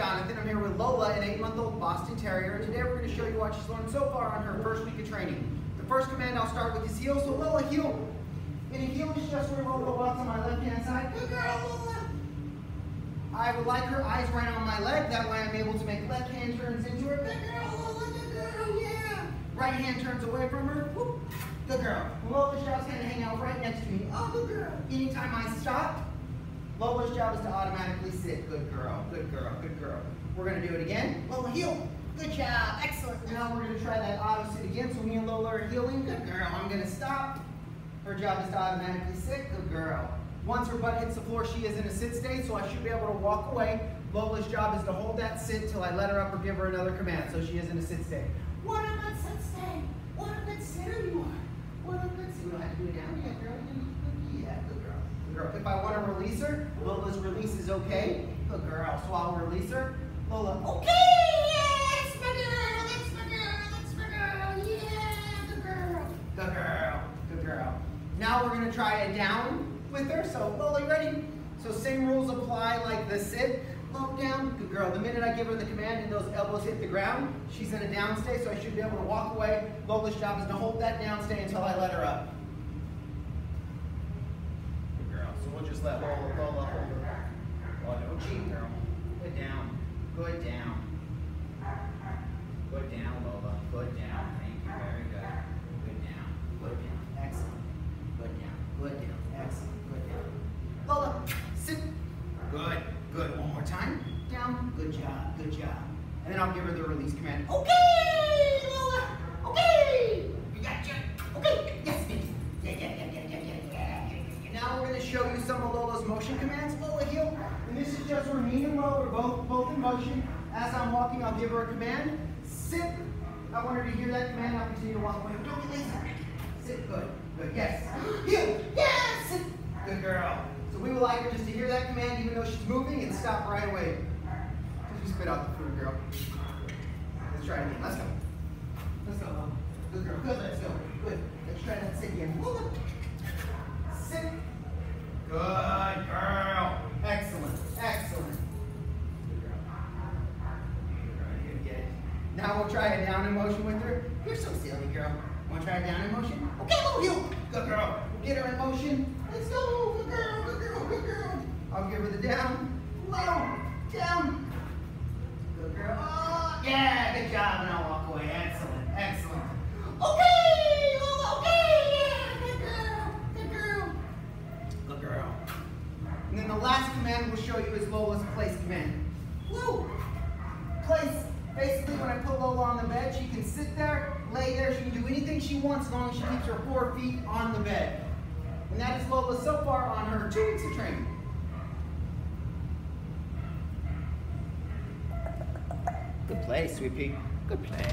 Jonathan. I'm here with Lola, an eight-month-old Boston Terrier, and today we're going to show you what she's learned so far on her first week of training. The first command I'll start with is heel, so Lola, heel. And a heel is just where Lola walks on my left-hand side. Good girl, Lola. I would like her eyes right on my leg, that way I'm able to make left hand turns into her. Good girl, Lola, good girl, yeah. Right hand turns away from her. Whoop. Good girl. Lola's job's going to hang out right next to me. Oh, good girl. Anytime I stop, Lola's job is to automatically sit. Good girl, good girl, good girl. We're gonna do it again. Lola, heel. Good job, excellent. Now we're gonna try that auto sit again. So me and Lola are heeling. Good girl, I'm gonna stop. Her job is to automatically sit. Good girl. Once her butt hits the floor, she is in a sit state, so I should be able to walk away. Lola's job is to hold that sit till I let her up or give her another command, so she is in a sit state. What a good sit state. What a good sitter you are. What a good sitter. We don't have to do it down yet, girl. Girl. If I want to release her, Lola's release is okay. Good girl. So I'll release her. Lola, okay, girl, girl, girl, yeah, good girl. Good girl, good girl. Now we're gonna try it down with her. So Lola, ready? So same rules apply like the sit. Low down, good girl. The minute I give her the command and those elbows hit the ground, she's in a down stay, so I should be able to walk away. Lola's job is to hold that down stay until I let her up. Good girl. So we'll just let Lola, Lola hold her. Oh, no cheat, girl. Good down. Good down. Good down, Lola. Good down. Thank you. Very good. Good down. Good down. Excellent. Good down. Good down. Excellent. Good down. Lola, sit. Good. Good. One more time. Down. Good job. Good job. And then I'll give her the release command. Okay, show you some of Lola's motion commands. Lola, heel. And this is just where me and Lola are both, both in motion. As I'm walking, I'll give her a command. Sit. I want her to hear that command. I'll continue to walk away. Don't get lazy. Sit. Good. Good. Yes. Heel. Yes. Good girl. So we would like her just to hear that command even though she's moving and stop right away. You spit out the food, girl. Let's try it again. Let's go. Let's go, Mom. Try a down in motion with her. You're so silly, girl. Want to try a down in motion? Okay, move you. Good girl. Get her in motion. Let's go. Good girl. Good girl. Good girl. I'll give her the down. Low. Down. Good girl. Oh, yeah. Good job. And I'll walk away. Excellent. Excellent. Okay. Lola. Okay. Yeah. Good girl. Good girl. Good girl. And then the last command we'll show you is Lola's place command. Woo! Basically, when I put Lola on the bed, she can sit there, lay there, she can do anything she wants as long as she keeps her four feet on the bed. And that is Lola so far on her two weeks of training. Good play, sweetie. Good play.